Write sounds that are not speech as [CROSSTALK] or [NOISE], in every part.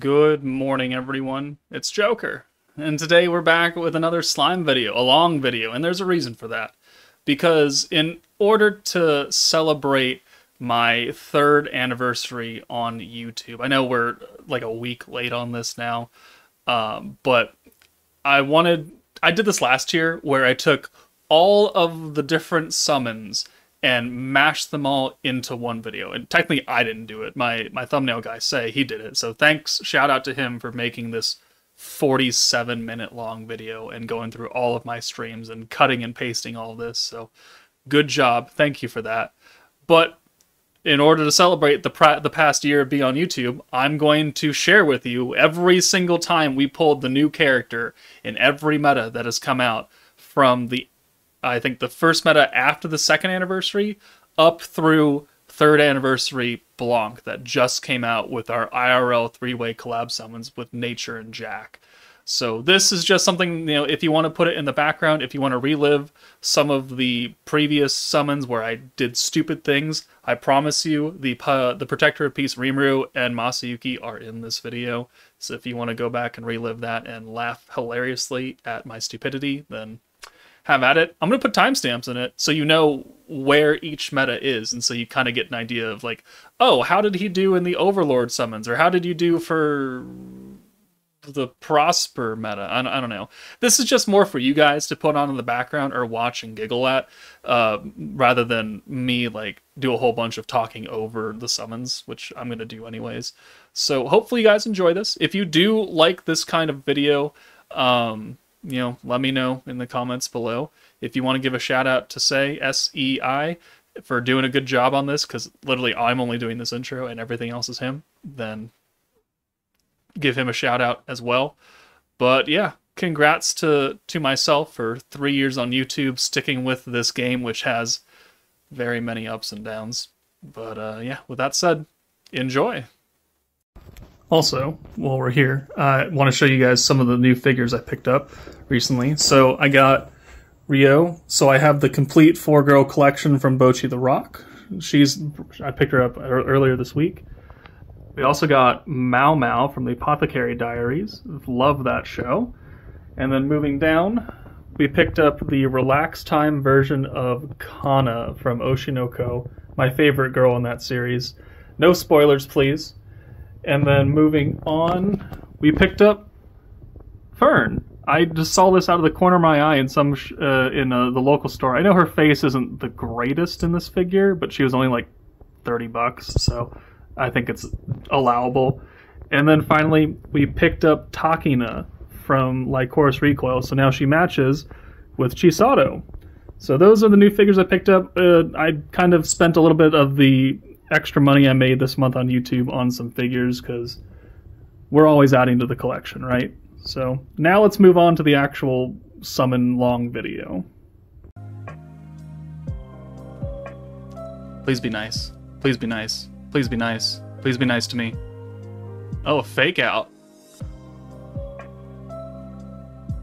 Good morning, everyone. It's Joker, and today we're back with another slime video, a long video, and there's a reason for that. Because in order to celebrate my third anniversary on YouTube, I know we're like a week late on this now, um, but I wanted, I did this last year where I took all of the different summons and mashed them all into one video. And technically, I didn't do it. My my thumbnail guy Sei he did it. So thanks, shout out to him for making this 47 minute long video and going through all of my streams and cutting and pasting all this. So good job. Thank you for that. But in order to celebrate the the past year of being on YouTube, I'm going to share with you every single time we pulled the new character in every meta that has come out from the I think the first meta after the second anniversary up through third anniversary Blanc that just came out with our IRL three-way collab summons with Nature and Jack. So this is just something, you know, if you want to put it in the background, if you want to relive some of the previous summons where I did stupid things, I promise you the the Protector of Peace Rimuru and Masayuki are in this video. So if you want to go back and relive that and laugh hilariously at my stupidity, then have at it. I'm going to put timestamps in it so you know where each meta is. And so you kind of get an idea of like, oh, how did he do in the Overlord summons? Or how did you do for the Prosper meta? I, I don't know. This is just more for you guys to put on in the background or watch and giggle at uh, rather than me like do a whole bunch of talking over the summons, which I'm going to do anyways. So hopefully you guys enjoy this. If you do like this kind of video, um, you know, let me know in the comments below. If you want to give a shout out to Sei S E I for doing a good job on this, because literally I'm only doing this intro and everything else is him, then give him a shout out as well. But yeah, congrats to to myself for three years on YouTube, sticking with this game, which has very many ups and downs. But uh, yeah, with that said, enjoy. Also, while we're here, I want to show you guys some of the new figures I picked up recently. So I got Ryo. So I have the complete four girl collection from Bocchi the Rock. She's I picked her up earlier this week. We also got Maomao from the Apothecary Diaries. Love that show. And then moving down, we picked up the relax time version of Kana from Oshi no Ko, my favorite girl in that series. No spoilers, please. And then moving on, we picked up Fern. I just saw this out of the corner of my eye in some sh- uh, in uh, the local store. I know her face isn't the greatest in this figure, but she was only like thirty bucks, so I think it's allowable. And then finally, we picked up Takina from Lycoris Recoil, so now she matches with Chisato. So those are the new figures I picked up. Uh, I kind of spent a little bit of the extra money I made this month on YouTube on some figures because we're always adding to the collection, right? So now let's move on to the actual summon long video. Please be nice. Please be nice. Please be nice. Please be nice to me. Oh, fake out.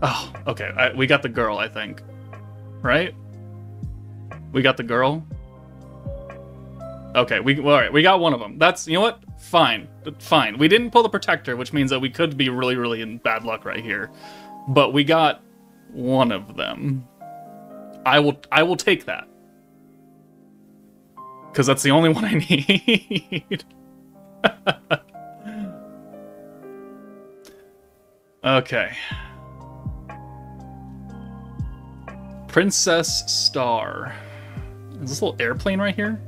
Oh, okay. I, we got the girl, I think. Right? We got the girl. Okay, we all right. We got one of them. That's you know what? Fine, fine. We didn't pull the protector, which means that we could be really, really in bad luck right here. But we got one of them. I will. I will take that because that's the only [LAUGHS] one I need. [LAUGHS] okay. Princess Star. Is this little airplane right here?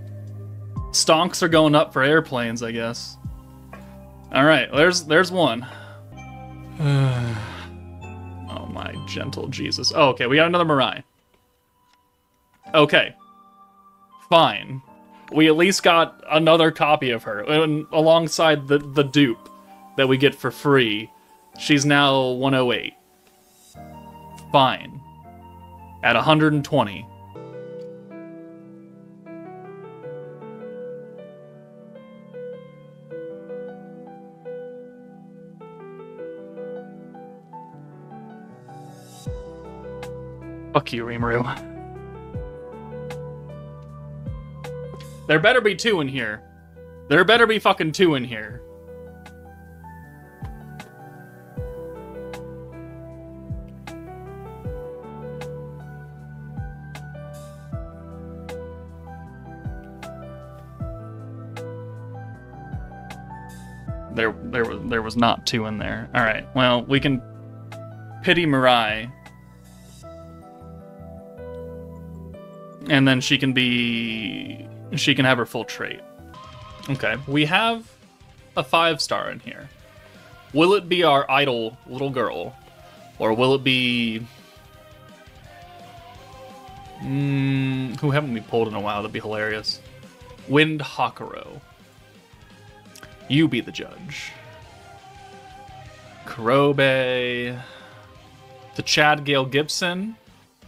Stonks are going up for airplanes, I guess. All right, there's there's one. [SIGHS] oh my gentle Jesus. Oh, okay, we got another Mirai. Okay. Fine. We at least got another copy of her and alongside the the dupe that we get for free. She's now 108. Fine. At 120. Fuck you, Rimuru. There better be two in here. There better be fucking two in here. There, there was there was not two in there. All right. Well, we can pity Mirai and then she can be she can have her full trait. Okay. We have a five star in here. Will it be our idol little girl, or will it be? Mm, who haven't we pulled in a while? That'd be hilarious. Wind Hakuro. You be the judge. Kurobe. The Chad Gale Gibson.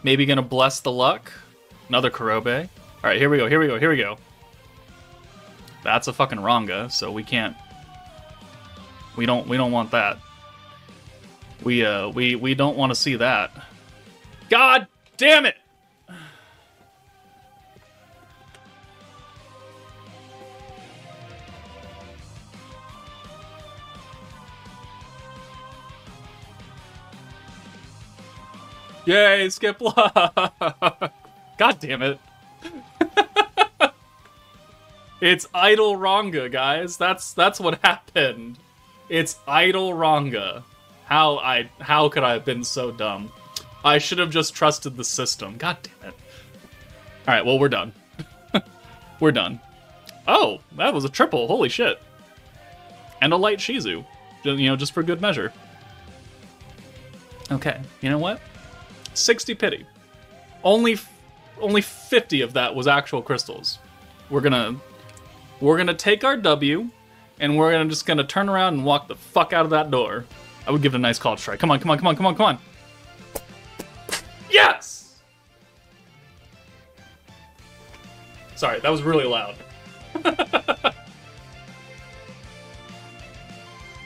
Maybe gonna bless the luck. Another Kurobe. Alright, here we go, here we go, here we go. That's a fucking Ranga, so we can't we don't we don't want that. We uh we we don't want to see that. God damn it! Yay, skip! [LAUGHS] God damn it. [LAUGHS] it's idle Ranga, guys. That's that's what happened. It's idle Ranga. How I how could I have been so dumb? I should have just trusted the system. God damn it. Alright, well we're done. [LAUGHS] we're done. Oh, that was a triple. Holy shit. And a light Shizu. You know, just for good measure. Okay, you know what? 60 pity. Only only 50 of that was actual crystals. We're gonna we're gonna take our W and we're gonna just gonna turn around and walk the fuck out of that door. I would give it a nice call to strike. Come on, come on, come on, come on, come on. Yes! Sorry, that was really loud. [LAUGHS]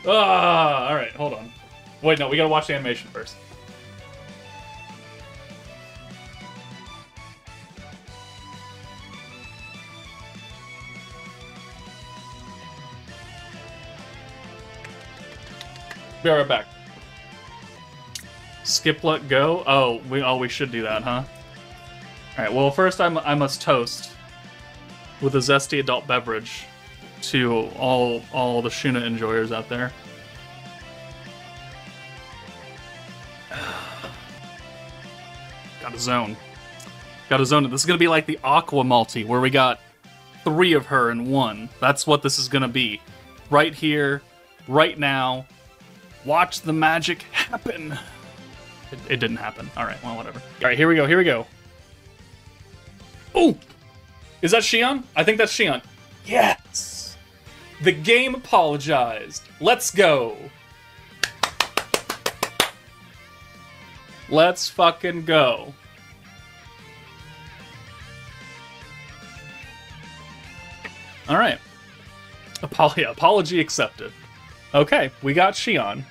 ah, all right, hold on. Wait, no, we gotta watch the animation first. Be right back. Skip, let go. Oh, we oh we should do that, huh? All right. Well, first I'm, I must toast with a zesty adult beverage to all all the Shuna enjoyers out there. [SIGHS] got a zone. Got a zone. This is gonna be like the Aqua Multi, where we got three of her in one. That's what this is gonna be. Right here, right now, Watch the magic happen. It, it didn't happen. All right, well, whatever. All right, here we go. Here we go. Oh, is that Shion? I think that's Shion. Yes. The game apologized. Let's go. Let's fucking go. All right. Apology, [LAUGHS] apology accepted. Okay, we got Shion.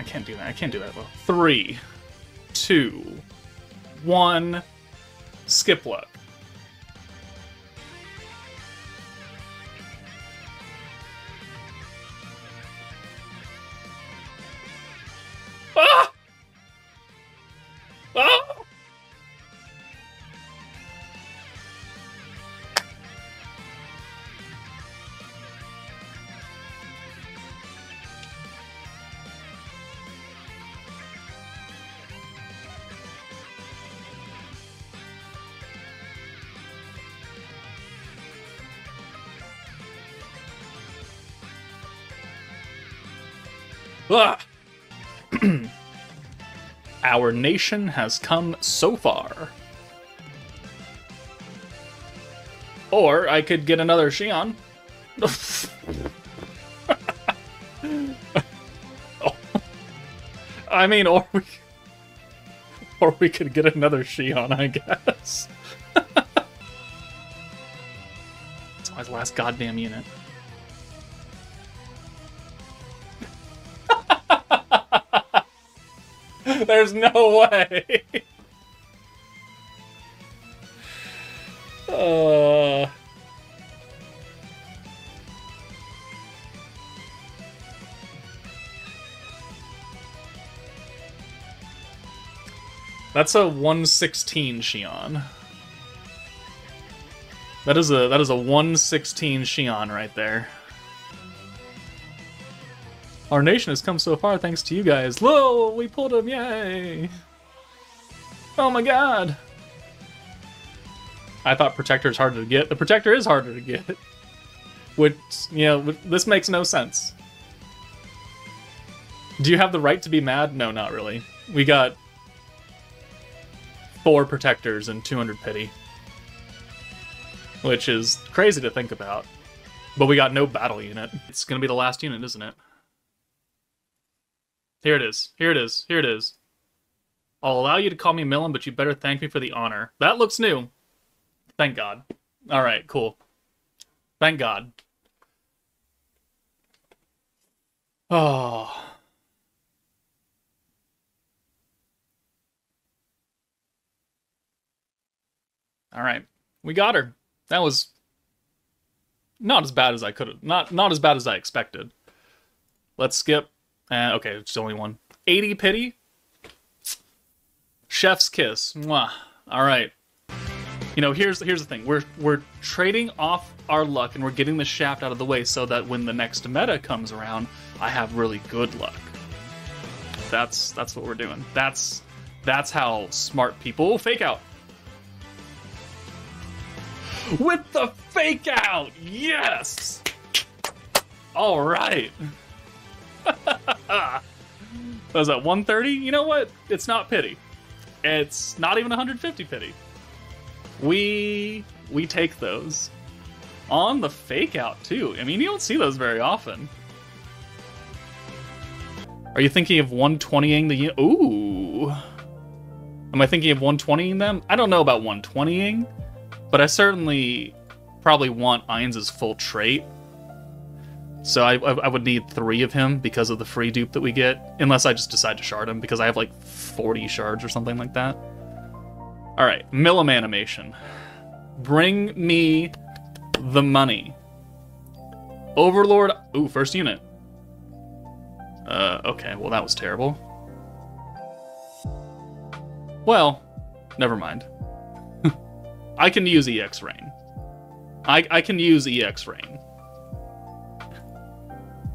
I can't do that. I can't do that well. Three, two, one, skip luck. [CLEARS THROAT] Our nation has come so far. Or I could get another Shion. [LAUGHS] I mean, or we, or we could get another Shion, I guess. [LAUGHS] It's my last goddamn unit. [LAUGHS] There's no way. [LAUGHS] uh... That's a 116 Shion. That is a that is a 116 Shion right there. Our nation has come so far thanks to you guys. Whoa, we pulled him, yay! Oh my god! I thought Protector is harder to get. The Protector is harder to get. Which, you know, this makes no sense. Do you have the right to be mad? No, not really. We got four Protectors and 200 Pity. Which is crazy to think about. But we got no battle unit. It's gonna be the last unit, isn't it? Here it is. Here it is. Here it is. I'll allow you to call me Millen, but you better thank me for the honor. That looks new. Thank God. All right, cool. Thank God. Oh. All right. We got her. That was not as bad as I could have. Not not as bad as I expected. Let's skip. Uh, okay, it's the only one. 80 pity. Chef's kiss. Mwah. All right. You know, here's here's the thing. We're we're trading off our luck and we're getting the shaft out of the way so that when the next meta comes around, I have really good luck. That's that's what we're doing. That's that's how smart people fake out. With the fake out. Yes. All right. Was that 130? You know what? It's not pity. It's not even 150 pity. We we take those on the fake out too. I mean, you don't see those very often. Are you thinking of 120ing the Ooh. Am I thinking of 120ing them? I don't know about 120ing, but I certainly probably want Ainz' full trait. So I, I, would need three of him because of the free dupe that we get, unless I just decide to shard him because I have like 40 shards or something like that. All right, Milim animation. Bring me the money. Overlord. Ooh, first unit. Uh, okay, well, that was terrible. Well, never mind. [LAUGHS] I can use EX Rain. I, I can use EX Rain.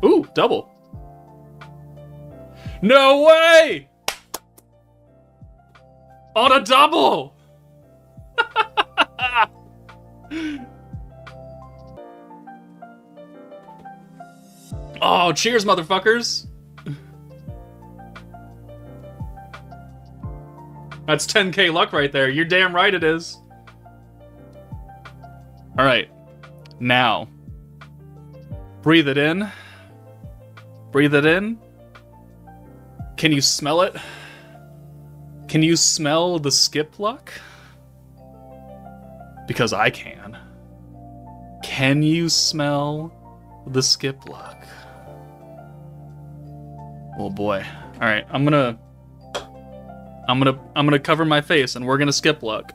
Ooh, double. No way! On a double! [LAUGHS] oh, cheers, motherfuckers! That's 10k luck right there. You're damn right it is. Alright. Now. Breathe it in. Breathe it in. Can you smell it? Can you smell the skip luck? Because I can. Can you smell the skip luck? Oh boy. All right, I'm gonna I'm gonna I'm gonna cover my face and we're gonna skip luck.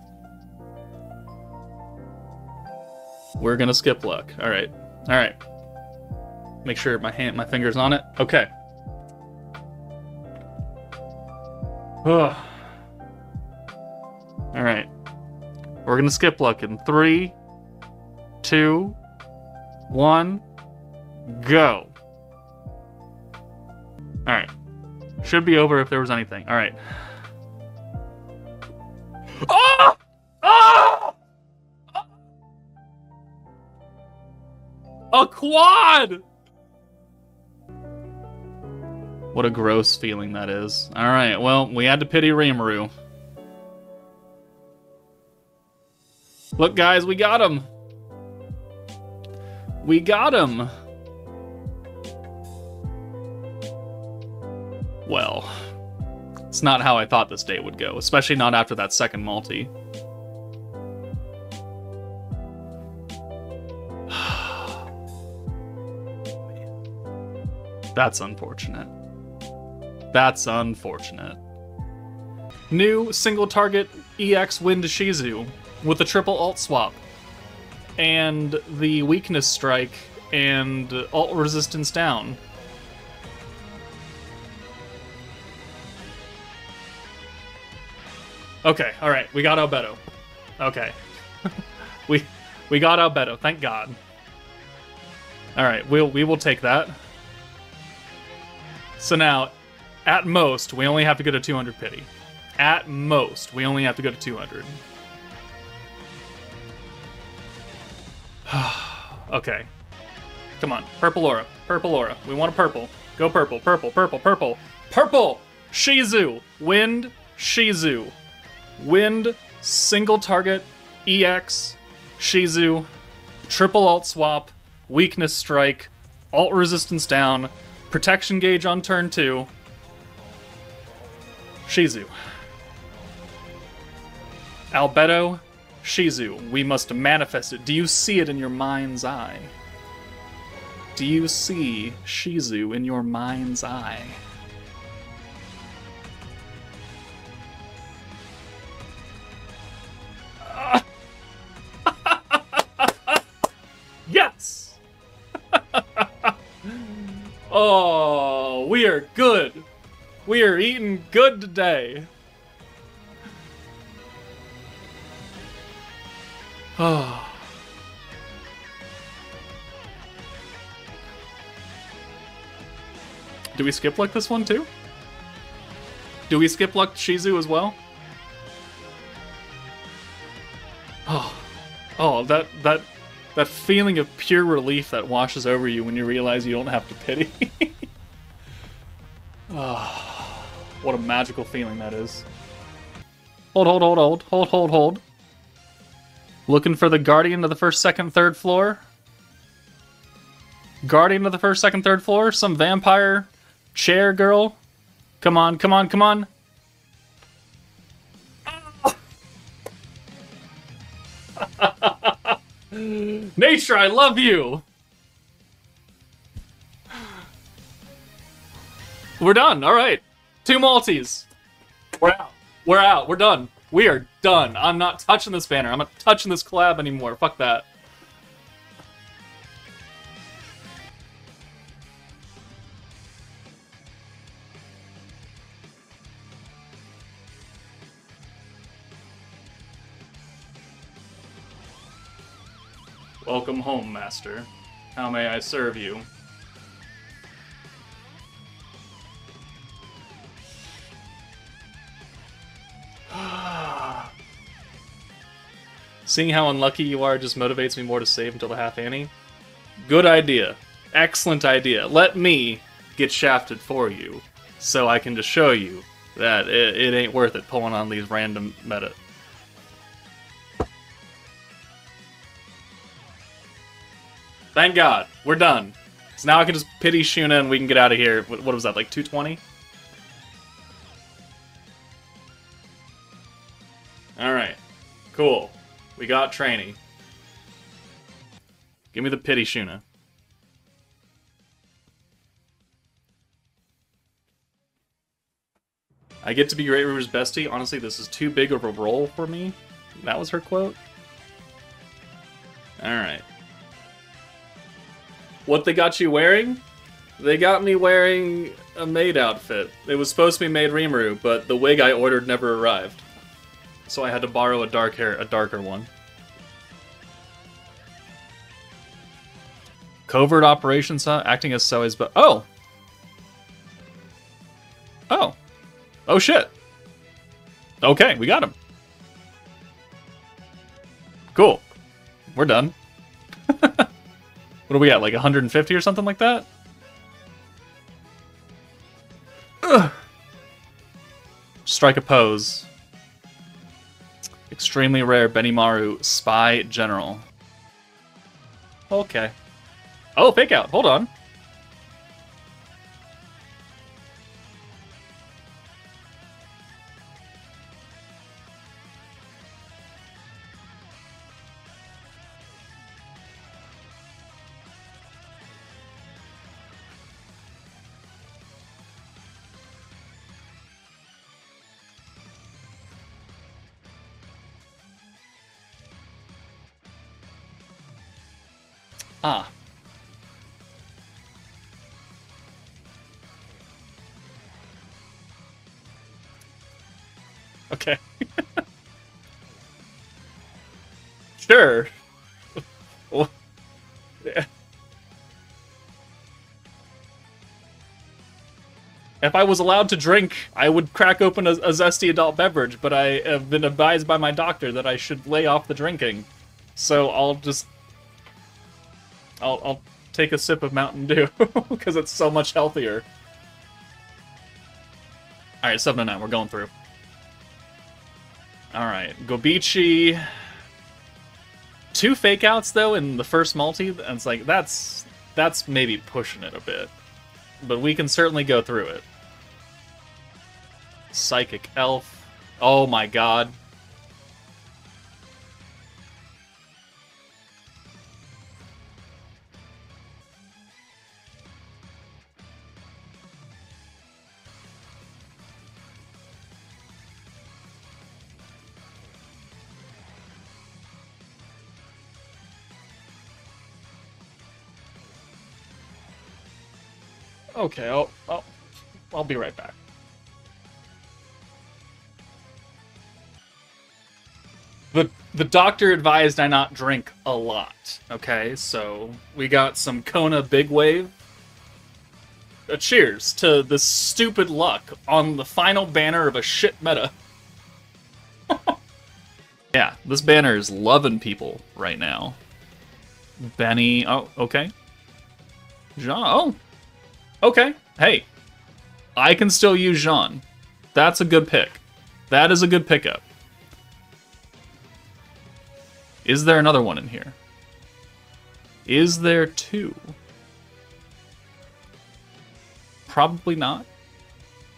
We're gonna skip luck. All right. All right. Make sure my hand, my finger's on it. Okay. Ugh. All right. We're gonna skip luck in three, two, one, go. All right. Should be over if there was anything. All right. Oh! A quad! What a gross feeling that is. Alright, well, we had to pity Rimuru. Look, guys, we got him! We got him! Well, it's not how I thought this day would go, especially not after that second multi. [SIGHS] That's unfortunate. That's unfortunate. New single target EX Wind Shizu with a triple alt swap. And the weakness strike and alt resistance down. Okay, alright, we got Albedo. Okay. [LAUGHS] we We got Albedo, thank God. Alright, we'll, we will take that. So now, at most, we only have to go to 200 pity. At most, we only have to go to 200. [SIGHS] okay. Come on, purple aura, purple aura. We want a purple. Go purple, purple, purple, purple. Purple! Shizu! Wind, Shizu. Wind, single target, EX, Shizu, triple alt swap, weakness strike, alt resistance down, protection gauge on turn two. Shizu. Albedo, Shizu, we must manifest it. Do you see it in your mind's eye? Do you see Shizu in your mind's eye? [LAUGHS] yes! [LAUGHS] oh, we are good. We are eating good today. Oh. Do we skip luck this one too? Do we skip luck Shizu as well? Oh, oh, that that that feeling of pure relief that washes over you when you realize you don't have to pity. [LAUGHS] oh, what a magical feeling that is. Hold, hold, hold, hold, hold, hold, hold. Looking for the guardian of the first, second, third floor. Guardian of the first, second, third floor. Some vampire chair girl. Come on, come on, come on. [LAUGHS] Nature, I love you. We're done. All right. Two multis. We're out. We're out. We're done. We are done. I'm not touching this banner. I'm not touching this collab anymore. Fuck that. Welcome home, master. How may I serve you? [SIGHS] Seeing how unlucky you are just motivates me more to save until the half ante. Good idea. Excellent idea. Let me get shafted for you, so I can just show you that it, it ain't worth it pulling on these random meta. Thank God. We're done. So now I can just pity Shuna and we can get out of here. What, what was that, like 220? Alright. Cool. We got training. Give me the pity Shuna. I get to be Great River's bestie. Honestly, this is too big of a role for me. That was her quote. Alright. What they got you wearing? They got me wearing a maid outfit. It was supposed to be maid Rimuru, but the wig I ordered never arrived. So I had to borrow a dark hair, a darker one. Covert operations, huh? Acting as Zoe's but oh! Oh. Oh shit. Okay, we got him. Cool. We're done. [LAUGHS] What are we at, like 150 or something like that? Ugh. Strike a pose. Extremely rare Benimaru Spy General. Okay. Oh, fake out. Hold on. sure. [LAUGHS] If I was allowed to drink, I would crack open a, a, zesty adult beverage, but I have been advised by my doctor that I should lay off the drinking. So I'll just... I'll, I'll take a sip of Mountain Dew, [LAUGHS] because it's so much healthier. Alright, 7 to 9, we're going through. Alright, Gobichi, Two fake outs though in the first multi, and it's like that's that's maybe pushing it a bit. But we can certainly go through it. Psychic Elf. Oh my god. Okay, I'll, I'll, I'll be right back. The, the doctor advised I not drink a lot. Okay, so we got some Kona Big Wave. A cheers to the stupid luck on the final banner of a shit meta. [LAUGHS] yeah, this banner is loving people right now. Benny, oh, okay. Jaune, oh, Okay, hey, I can still use Jaune. That's a good pick. That is a good pickup. Is there another one in here? Is there two? Probably not,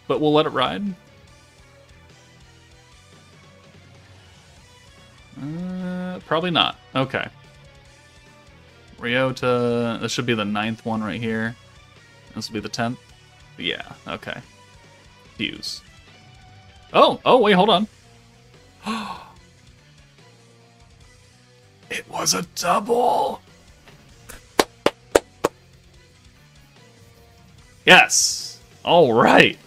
but we'll let it ride. Uh, probably not. Okay. Ryota, this should be the ninth one right here. This will be the 10th? Yeah, okay. Fuse. Oh, oh, wait, hold on. [GASPS] it was a double! Yes! Alright.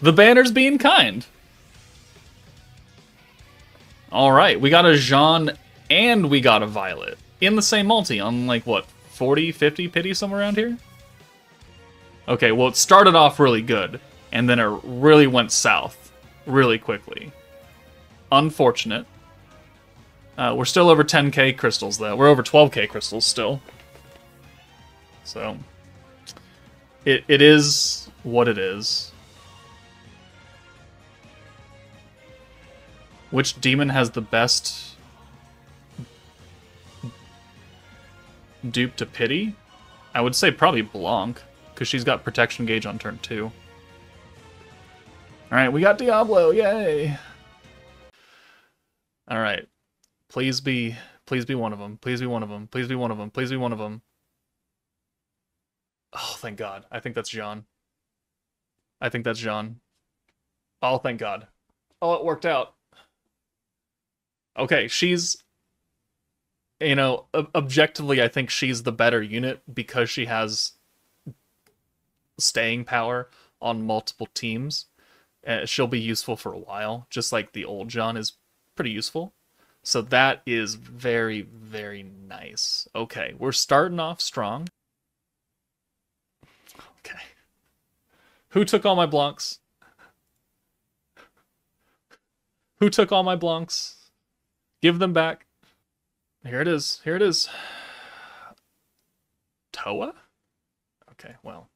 The banner's being kind. Alright, we got a Jaune and we got a Violet. In the same multi on like, what, 40, 50 pity somewhere around here? Okay, well, it started off really good, and then it really went south really quickly. Unfortunate. Uh, we're still over 10k crystals, though. We're over 12k crystals still. So, it, it is what it is. Which demon has the best dupe to pity? I would say probably Blanc because she's got protection gauge on turn two. All right, we got Diablo, yay! All right, please be, please be one of them. Please be one of them. Please be one of them. Please be one of them. Oh, thank God. I think that's Jaune. I think that's Jaune. Oh, thank God. Oh, it worked out. Okay, she's you know, objectively, I think she's the better unit because she has staying power on multiple teams. Uh, she'll be useful for a while, just like the old Jaune is pretty useful. So that is very, very nice. Okay, we're starting off strong. Okay. Who took all my Blancs? Who took all my Blancs? Give them back. Here it is. Here it is. Toa? Okay, well.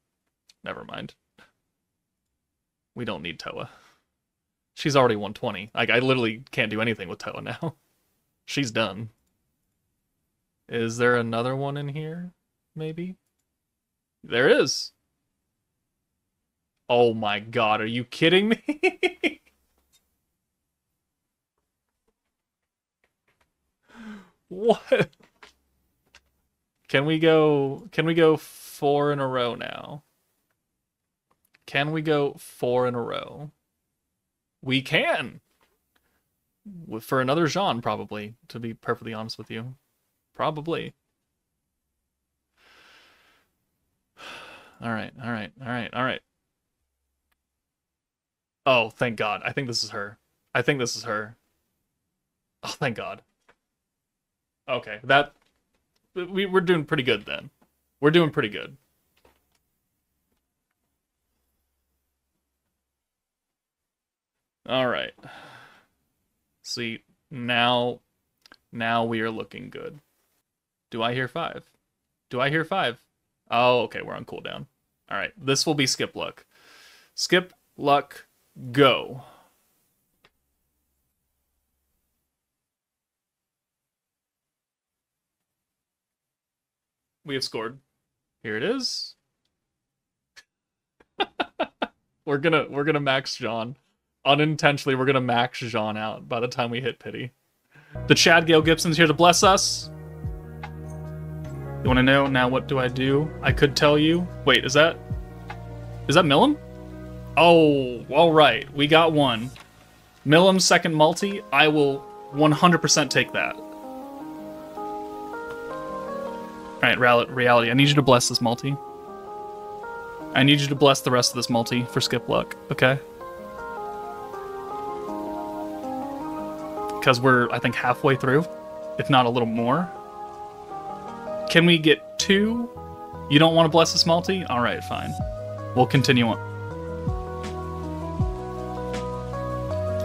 Never mind. We don't need Toa. She's already 120. Like, I literally can't do anything with Toa now. [LAUGHS] She's done. Is there another one in here? Maybe? There is. Oh my god, are you kidding me? [LAUGHS] what? Can we go can we go four in a row now? Can we go four in a row? We can. For another Jaune, probably, to be perfectly honest with you. Probably. [SIGHS] All right, all right, all right, all right. Oh, thank God. I think this is her. I think this is her. Oh, thank God. Okay, that... We, we're doing pretty good then. We're doing pretty good. All right. See, now now we are looking good. Do I hear 5? Do I hear 5? Oh, okay, we're on cooldown. All right, this will be skip luck. Skip luck go. We have scored. Here it is. [LAUGHS] we're gonna we're gonna max Jaune. Unintentionally, we're gonna max Jaune out by the time we hit pity. The Chad Gale Gibson's here to bless us. You wanna know now what do I do? I could tell you. Wait, is that is that Milim? Oh, alright. We got one. Milim's second multi, I will 100% take that. Alright, reality, I need you to bless this multi. I need you to bless the rest of this multi for skip luck, okay? Because we're, I think, halfway through, if not a little more. Can we get two? You don't want to bless this multi? Alright, fine. We'll continue on.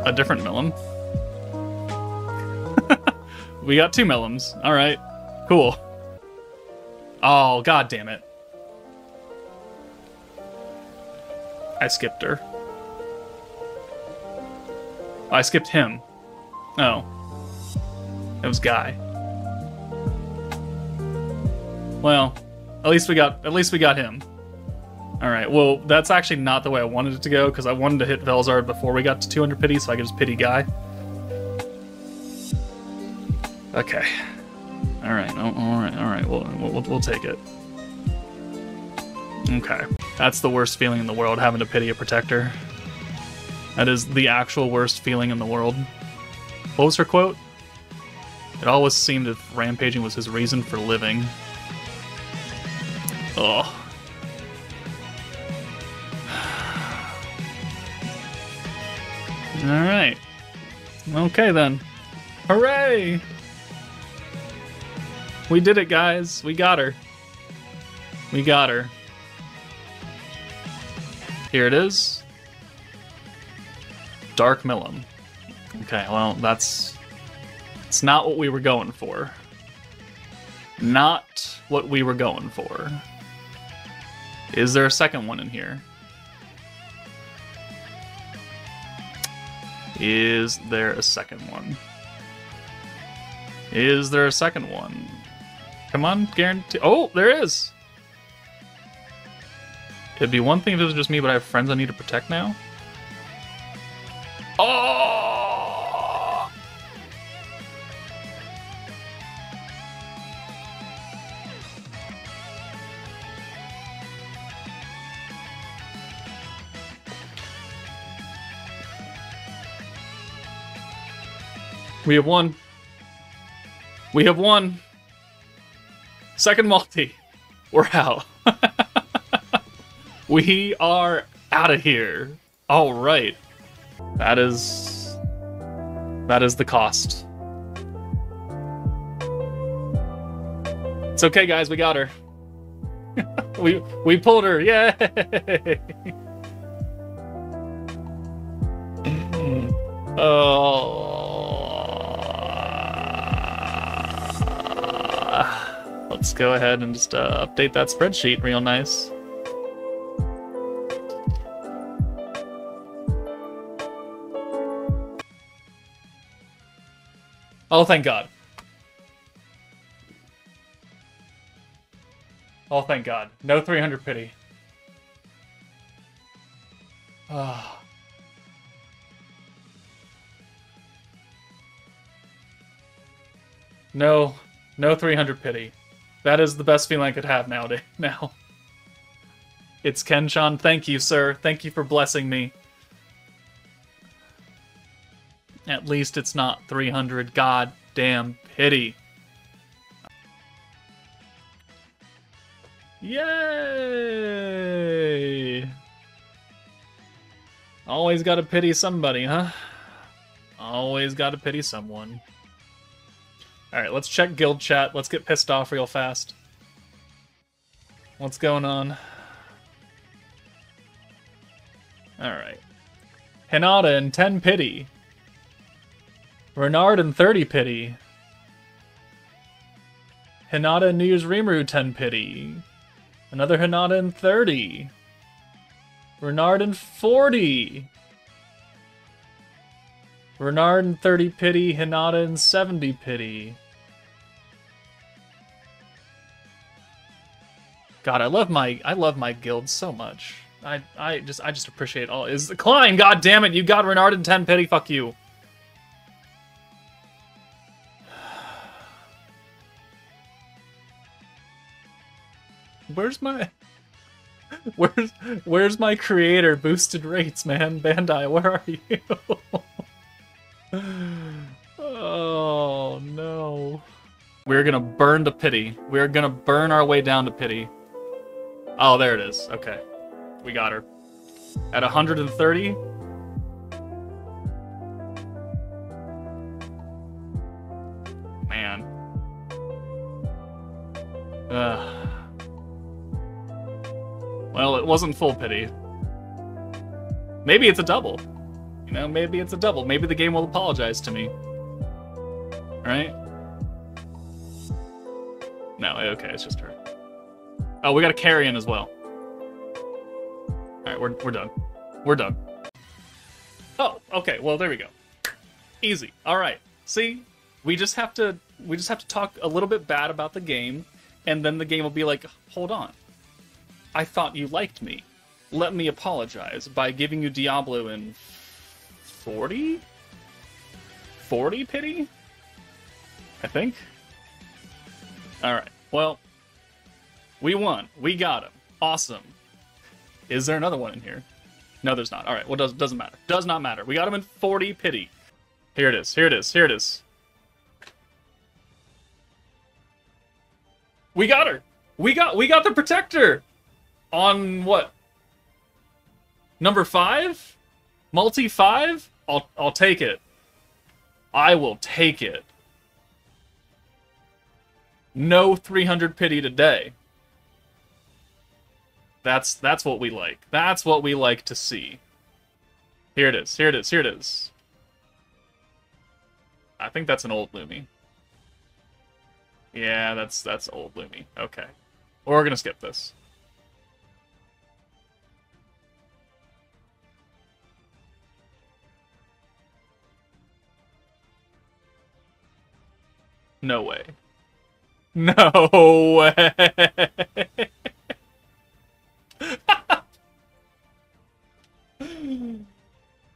A different Milim. [LAUGHS] we got two Milims. Alright, cool. Oh, god damn it. I skipped her. I skipped him. Oh. It was Guy. Well, at least we got at least we got him. Alright, well, that's actually not the way I wanted it to go, because I wanted to hit Velzard before we got to 200 pity, so I could just pity Guy. Okay. Alright, oh, alright, alright, we'll, we'll, we'll take it. Okay. That's the worst feeling in the world, having to pity a protector. That is the actual worst feeling in the world. What was her quote? It always seemed that rampaging was his reason for living. Ugh. [SIGHS] Alright. Okay then. Hooray! We did it, guys. We got her. We got her. Here it is. Dark Milim. Okay, well, that's... It's not what we were going for. Not what we were going for. Is there a second one in here? Is there a second one? Is there a second one? Come on, guarantee. Oh, there is! It'd be one thing if it was just me, but I have friends I need to protect now. Oh! We have won. We have won. Second multi. We're out. [LAUGHS] We are out of here. All right. That is that is the cost. It's okay, guys. We got her. [LAUGHS] we we pulled her. Yay! [LAUGHS] oh. Let's go ahead and just uh, update that spreadsheet real nice. Oh, thank God. Oh, thank God. No 300 pity. Ah. No, no 300 pity. That is the best feeling I could have nowadays. [LAUGHS] Now, it's Kenshan. Thank you, sir. Thank you for blessing me. At least it's not 300 goddamn pity. Yay! Always gotta pity somebody, huh? Always gotta pity someone. Alright, let's check guild chat. Let's get pissed off real fast. What's going on? Alright. Hinata and 10 pity. Renard and 30 pity. Hinata and New Year's Rimuru 10 pity. Another Hinata and 30. Renard and 40. Renard and 30 pity, Hinata and 70 pity. God, I love my I love my guild so much. I I just I just appreciate all is Klein, god damn it, you got Renard and 10 pity, fuck you. [SIGHS] Where's my [LAUGHS] Where's where's my creator boosted rates, man? Bandai, where are you? [LAUGHS] oh no. We're gonna burn to pity. We're gonna burn our way down to pity. Oh, there it is. Okay. We got her. At 130. Man. Ugh. Well, it wasn't full pity. Maybe it's a double. You know, maybe it's a double. Maybe the game will apologize to me. Right? No, okay, it's just her. Oh, we got a carrion as well. Alright, we're, we're done. We're done. Oh, okay, well, there we go. Easy. Alright. See? We just have to we just have to talk a little bit bad about the game, and then the game will be like, hold on. I thought you liked me. Let me apologize by giving you Diablo in 40? 40 pity? I think. Alright, well, we won. We got him. Awesome. Is there another one in here? No, there's not. Alright, well, does, doesn't matter. Does not matter. We got him in 40 pity. Here it is. Here it is. Here it is. We got her. We got we got the protector on what? Number five? Multi five? I'll I'll take it. I will take it. No 300 pity today. That's that's what we like. That's what we like to see. Here it is. Here it is. Here it is. I think that's an old Lumi. Yeah, that's that's old Lumi. Okay. We're gonna skip this. No way. [LAUGHS] No way. [LAUGHS] [GASPS]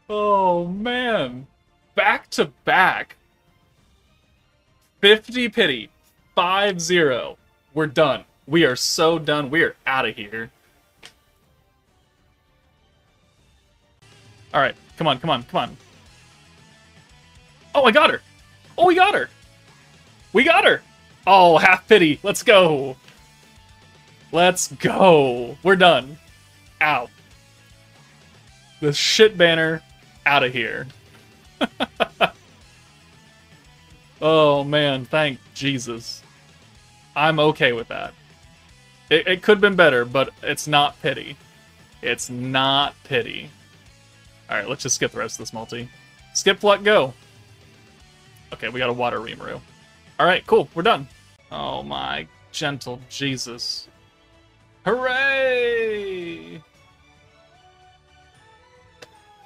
oh man. Back to back. 50 pity. 5 0. We're done. We are so done. We are out of here. Alright, come on, come on, come on. Oh, I got her! Oh, we got her! We got her! Oh, half pity. Let's go. Let's go. We're done. Out. The shit banner out of here. [LAUGHS] oh man, thank Jesus. I'm okay with that. It, it could have been better, but it's not pity. It's not pity. Alright, let's just skip the rest of this multi. Skip, let go. Okay, we got a water Rimuru. Alright, cool. We're done. Oh my gentle Jesus. Hooray!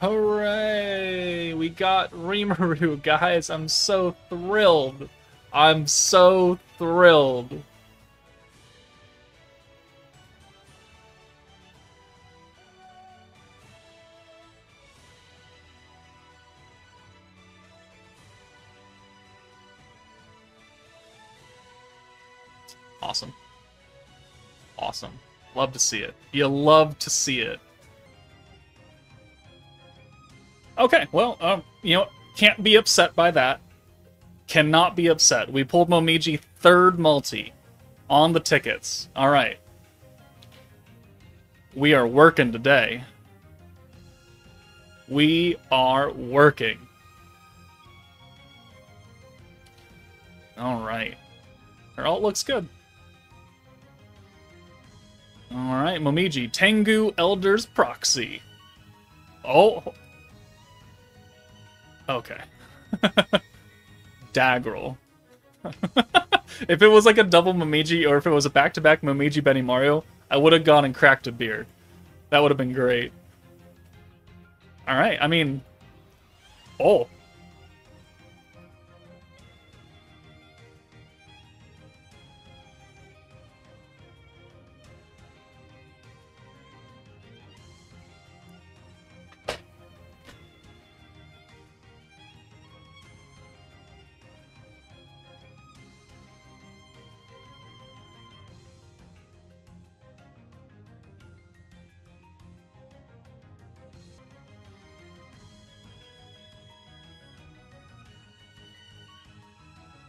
Hooray! We got Rimuru, [LAUGHS] guys. I'm so thrilled. I'm so thrilled. Awesome. Awesome. Love to see it. You love to see it. Okay, well, um, you know, can't be upset by that. Cannot be upset. We pulled Momiji third multi on the tickets. All right. We are working today. We are working. All right. Her alt looks good. Alright, Momiji. Tengu Elder's Proxy. Oh. Okay. [LAUGHS] Dagruel. [LAUGHS] if it was like a double Momiji or if it was a back-to-back Momiji Mario, I would have gone and cracked a beer. That would have been great. All right, I mean, oh,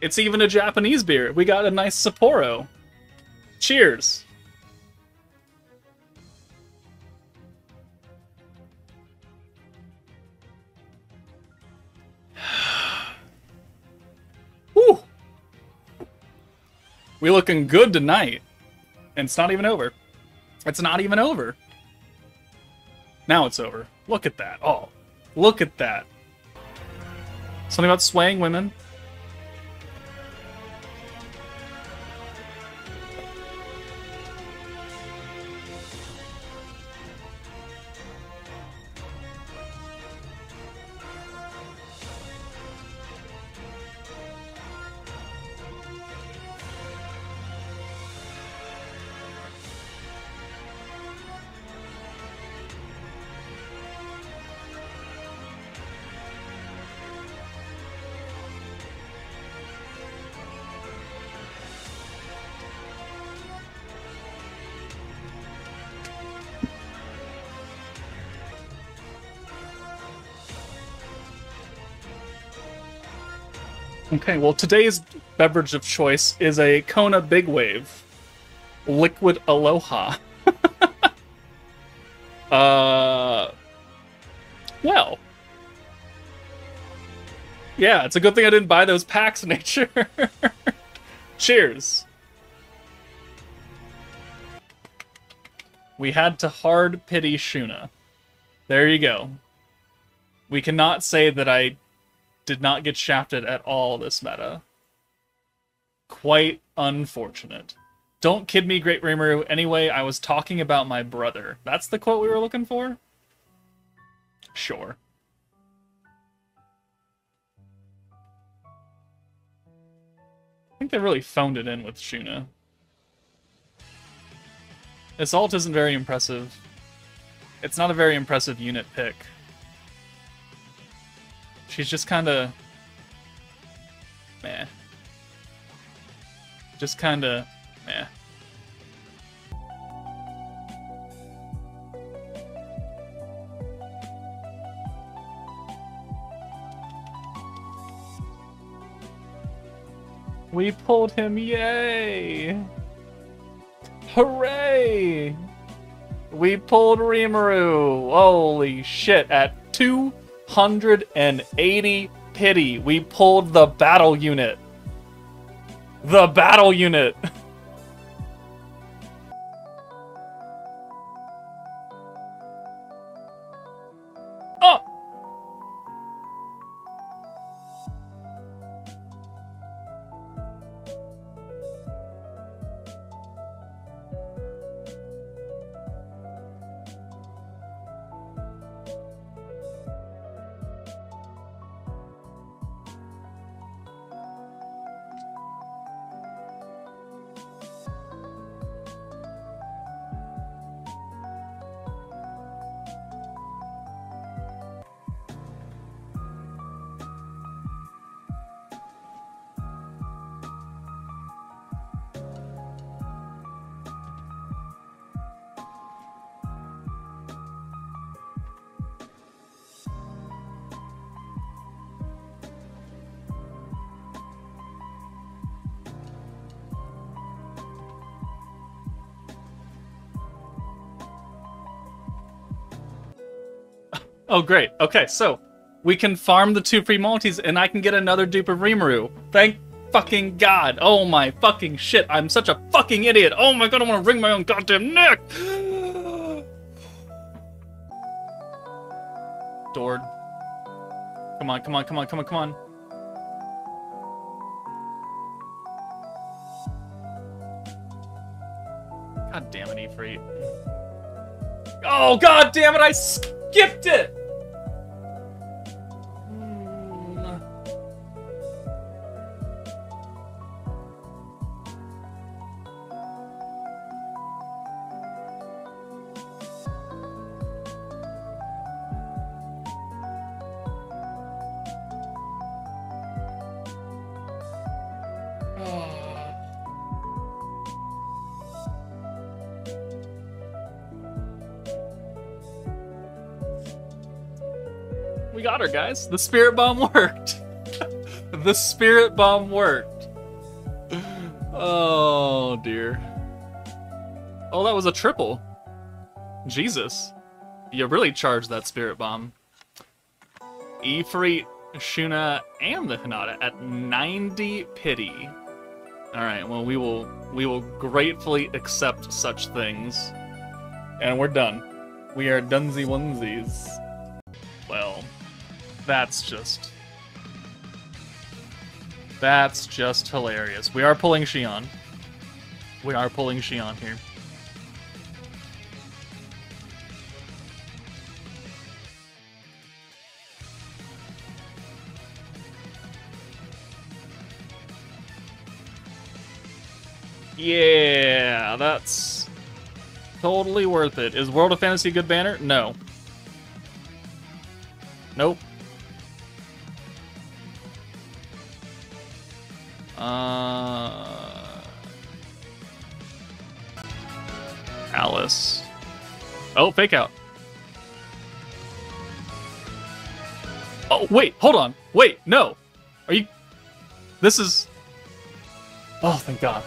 It's even a Japanese beer. We got a nice Sapporo. Cheers. [SIGHS] Whew. We looking good tonight. And it's not even over. It's not even over. Now it's over. Look at that. Oh, look at that. Something about swaying women. Okay, well, today's beverage of choice is a Kona Big Wave Liquid Aloha. [LAUGHS] uh, well, yeah, it's a good thing I didn't buy those packs, [LAUGHS] Nature. Cheers. We had to hard pity Shuna. There you go. We cannot say that I did not get shafted at all this meta. Quite unfortunate. Don't kid me, Great Rimuru. Anyway, I was talking about my brother. That's the quote we were looking for? Sure. I think they really phoned it in with Shuna. Assault isn't very impressive. It's not a very impressive unit pick. She's just kind of... Meh. Just kind of... Meh. We pulled him, yay! Hooray! We pulled Rimuru! Holy shit, at two 180 pity. We pulled the battle unit. The battle unit. [LAUGHS] Oh, great. Okay, so we can farm the two free multis and I can get another dupe of Rimuru. Thank fucking god. Oh my fucking shit. I'm such a fucking idiot. Oh my god, I want to wring my own goddamn neck. Dord. Come on, come on, come on, come on, come on. God damn it, Ifrit. Oh, god damn it, I skipped it! Got her, guys. The spirit bomb worked. [LAUGHS] the spirit bomb worked. Oh, dear. Oh, that was a triple. Jesus. You really charged that spirit bomb. Ifrit, Shuna, and the Hinata at 90 pity. Alright, well we will we will gratefully accept such things. And we're done. We are dunsy onesies. That's just... That's just hilarious. We are pulling Shion. We are pulling Shion here. Yeah, that's totally worth it. Is World of Fantasy a good banner? No. Nope. Uh, Alice. Oh, fake out. Oh, wait, hold on. Wait, no. Are you... This is... Oh, thank God.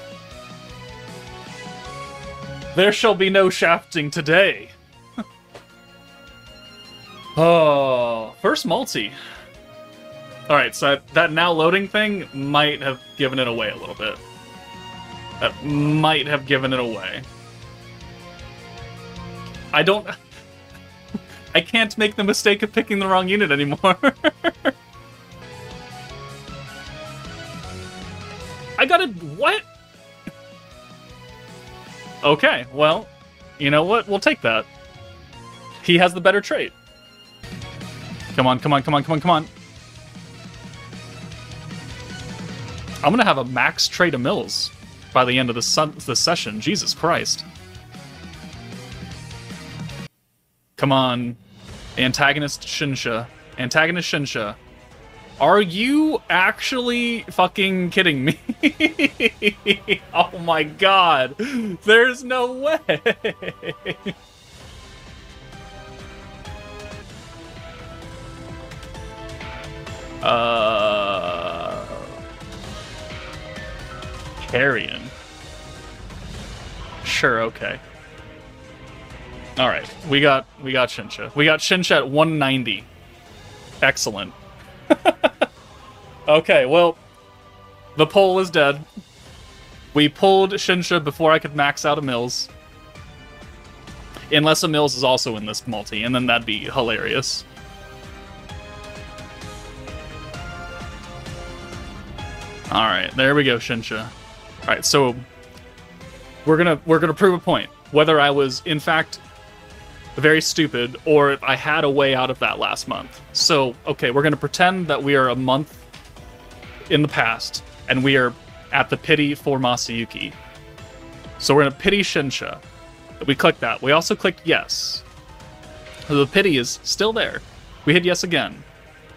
There shall be no shafting today. [LAUGHS] oh, first multi. All right, so that now loading thing might have given it away a little bit. That might have given it away. I don't. [LAUGHS] I can't make the mistake of picking the wrong unit anymore. [LAUGHS] I got a what? Okay, well, you know what? We'll take that. He has the better trait. Come on, come on, come on, come on, come on. I'm gonna have a max trade of Mills by the end of the, sun- the session. Jesus Christ. Come on. Antagonist Shinsha. Antagonist Shinsha. Are you actually fucking kidding me? [LAUGHS] oh my god. There's no way. uh Carrion. Sure, okay. Alright, we got we got Shinsha. We got Shinsha at 190. Excellent. [LAUGHS] okay, well, the poll is dead. We pulled Shinsha before I could max out a Mills. Unless a Mills is also in this multi, and then that'd be hilarious. Alright, there we go, Shinsha. Alright, so we're gonna we're gonna prove a point. Whether I was in fact very stupid or if I had a way out of that last month. So, okay, we're gonna pretend that we are a month in the past and we are at the pity for Masayuki. So we're gonna pity Shinsha. We click that. We also clicked yes. The pity is still there. We hit yes again.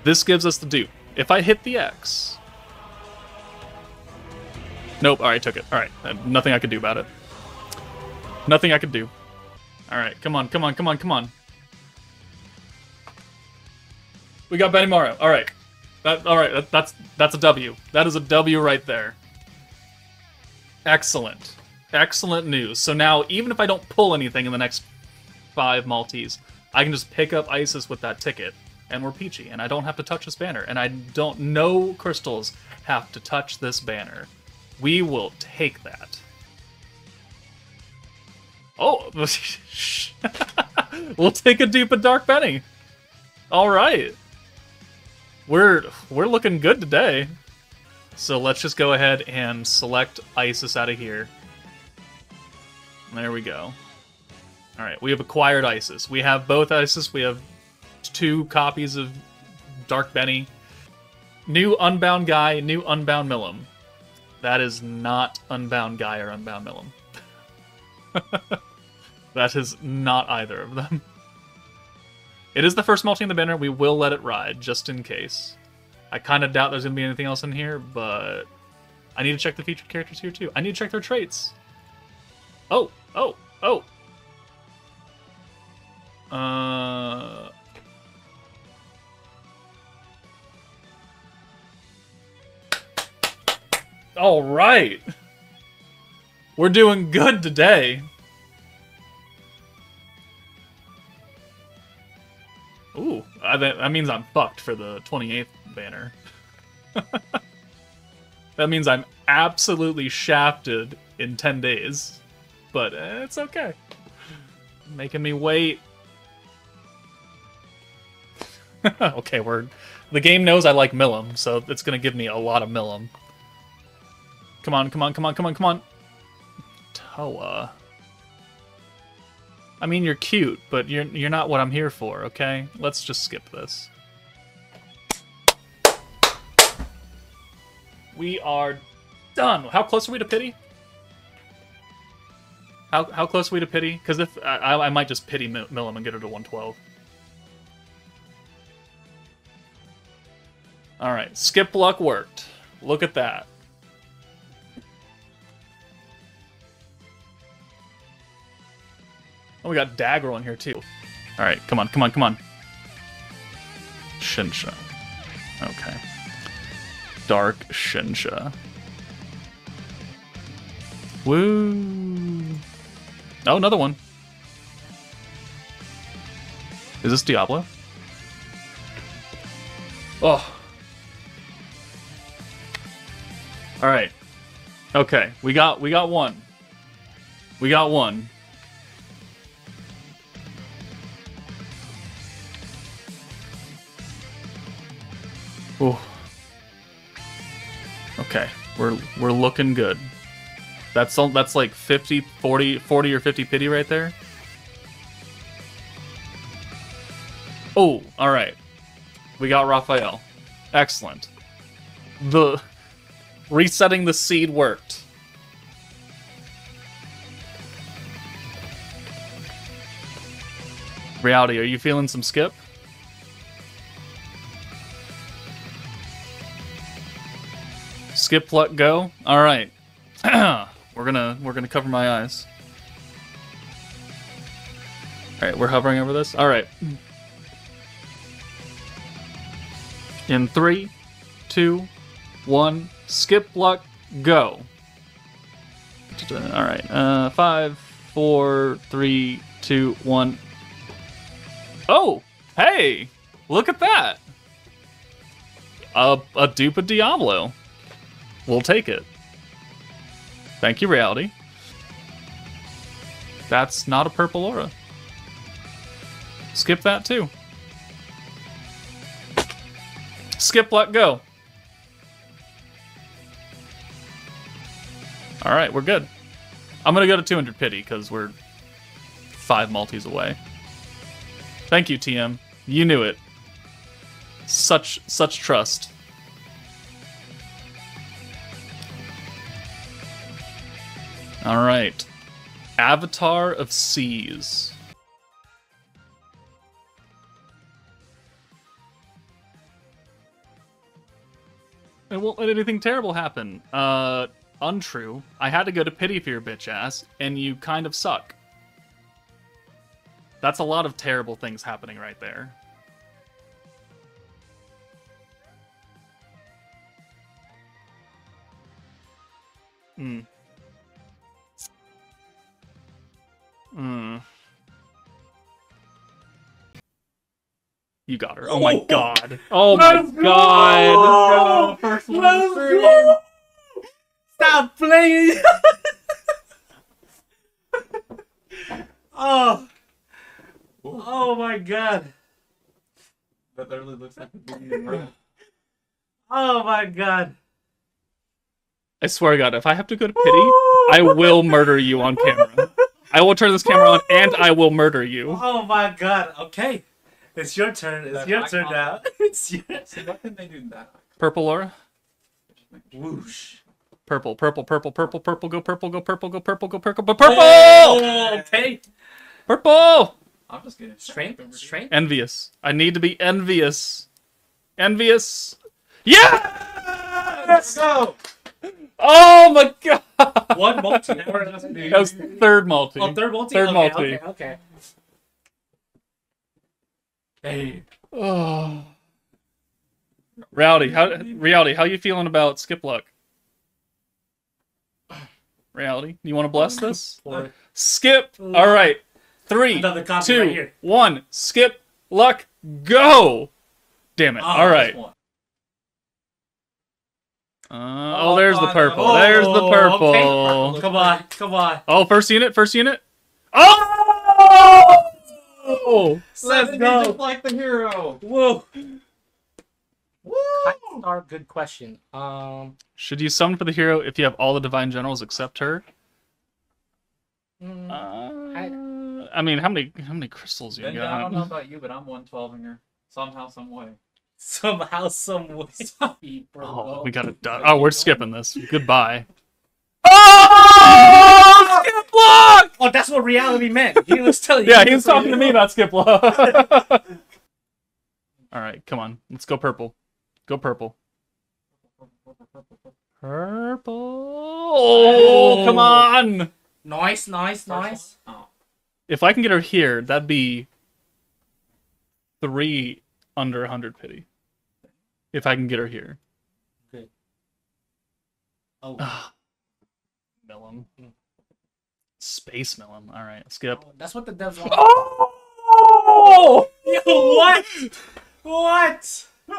This gives us the dupe. If I hit the X, Nope, alright, took it. Alright, uh, nothing I could do about it. Nothing I could do. Alright, come on, come on, come on, come on. We got Benimaru. Alright. That, alright, that, that's that's a W. That is a W right there. Excellent. Excellent news. So now, even if I don't pull anything in the next five multis, I can just pick up Isis with that ticket, and we're peachy, and I don't have to touch this banner, and I don't... No crystals have to touch this banner. We will take that. Oh, [LAUGHS] we'll take a dupe of Dark Benny. All right. we're we're looking good today. So let's just go ahead and select Isis out of here. There we go. All right, we have acquired Isis. We have both Isis. We have two copies of Dark Benny. New Unbound Guy, new Unbound Milim. That is not Unbound Guy or Unbound Milim. [LAUGHS] that is not either of them. It is the first multi in the banner. We will let it ride, just in case. I kind of doubt there's going to be anything else in here, but I need to check the featured characters here, too. I need to check their traits. Oh, oh, oh. Uh... All right. We're doing good today. Ooh, uh, that, means I'm fucked for the 28th banner. [LAUGHS] that means I'm absolutely shafted in 10 days. But uh, it's okay. Making me wait. [LAUGHS] okay, we're... The game knows I like Milim, so it's gonna give me a lot of Milim. Come on, come on, come on, come on, come on. Toa. I mean, you're cute, but you're you're not what I'm here for. Okay, let's just skip this. We are done. How close are we to pity? How how close are we to pity? Because if I, I might just pity Milim and get her to 112. All right, skip luck worked. Look at that. Oh, we got Dagger on here too. All right, come on, come on, come on. Shinsha. Okay. Dark Shinsha. Woo! Oh, another one. Is this Diablo? Oh. All right. Okay, we got we got one. We got one. Oh. Okay, we're we're looking good. That's all, that's like 50, 40, 40 or 50 pity right there. Oh, all right. We got Raphael. Excellent. The resetting the seed worked. Reality, are you feeling some skip? Skip, let go. All right. [CLEARS THROAT] we're gonna we're gonna cover my eyes. All right, we're hovering over this. All right. In three, two, one. Skip, luck, go. All right. Uh, five, four, three, two, one. Oh, hey! Look at that. A a dupe of Diablo. We'll take it. Thank you, reality. That's not a purple aura. Skip that too. Skip, let go. All right, we're good. I'm gonna go to 200 pity because we're five multis away. Thank you, TM. You knew it. Such such trust. All right. Avatar of Seas. It won't let anything terrible happen. Uh, untrue. I had to go to pity for your bitch ass, and you kind of suck. That's a lot of terrible things happening right there. Hmm. Hmm. You got her. Oh my oh. god. Oh my god. First one Stop playing. oh. Oh my god. That literally looks like a [LAUGHS] video, bro. Oh my god. I swear to God, if I have to go to pity, I will murder you on camera. [LAUGHS] I will turn this camera on and I will murder you. Oh my god. Okay. It's your turn. It's That your turn icon. now. [LAUGHS] It's your [LAUGHS] See, why couldn't they do that? Purple, Laura. whoosh. Purple, purple, purple, purple, purple, go purple, go purple, go purple, go purple, go purple! Oh, okay. Purple! I'm just getting Strength. Strength. Envious. I need to be envious. Envious. Yeah! Let's go. Oh my god! One multi. That was third multi. Oh, third multi. Third okay, multi. Okay. Okay. Hey. Oh. Rowdy, how reality? How you feeling about skip luck? Reality, you want to bless [LAUGHS] this? Skip. All right, three, two, right here. one. Skip luck. Go. Damn it. Oh, All right. One. Uh, oh, there's the Oh, purple. oh, there's the okay. purple. Come on. Come on. Oh, first unit. First unit. Oh! Let's Seven go. Just like the hero. Whoa. High star, good question. Um, Should you summon for the hero if you have all the divine generals except her? mm, Uh, I, mean, how many how many crystals you Ben, I don't know about you, but I'm 112 in her somehow, some way. Somehow, some way. [LAUGHS] Oh, we got it done. Oh, we're skipping this. Goodbye. [LAUGHS] Oh! Skip block! Oh, that's what reality meant. He was [LAUGHS] telling you. Yeah, he was talking to me about skip block. All right, come on. Let's go purple. Go purple. Purple. Oh, come oh. on. nice, nice, nice. Oh, If I can get her here, that'd be three under 100 pity. If I can get her here. Okay. Oh. Ah. Milim. Space Milim. All right, skip. Oh, That's what the devs want. Oh! [LAUGHS] Yo, what? What? [LAUGHS]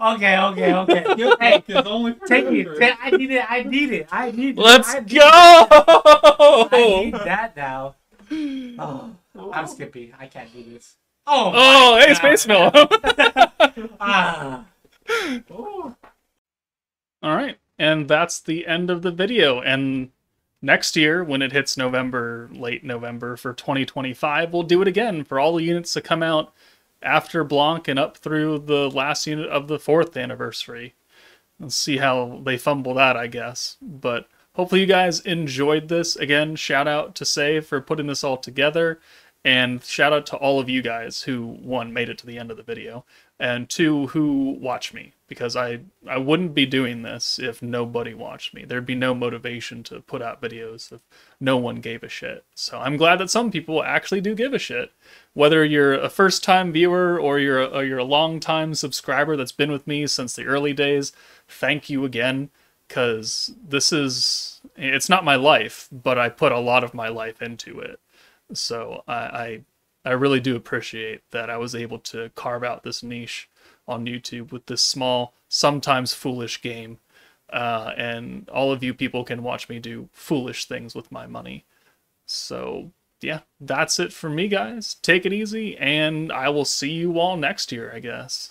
okay, okay, okay. [LAUGHS] hey, it's only take you. it. Ta- I need it. I need it. I need it. Let's I need go! I need that now. Oh, I'm Skippy. I can't do this. Oh, Oh, hey, God. Space Milim. [LAUGHS] [LAUGHS] Ah. Ooh. All right, and that's the end of the video. And next year, when it hits November, late November for 2025, we'll do it again for all the units that come out after Blanc and up through the last unit of the fourth anniversary. Let's see how they fumble that, I guess. But hopefully, you guys enjoyed this. Again, shout out to Sei for putting this all together. And shout out to all of you guys who, one, made it to the end of the video, and two, who watch me. Because I, I wouldn't be doing this if nobody watched me. There'd be no motivation to put out videos if no one gave a shit. So I'm glad that some people actually do give a shit. Whether you're a first time viewer or you're a, or you're a long time subscriber that's been with me since the early days, thank you again. Because this is, it's not my life, but I put a lot of my life into it. So I, I I really do appreciate that I was able to carve out this niche on YouTube with this small, sometimes foolish game. Uh, and all of you people can watch me do foolish things with my money. So yeah, that's it for me, guys. Take it easy, and I will see you all next year, I guess.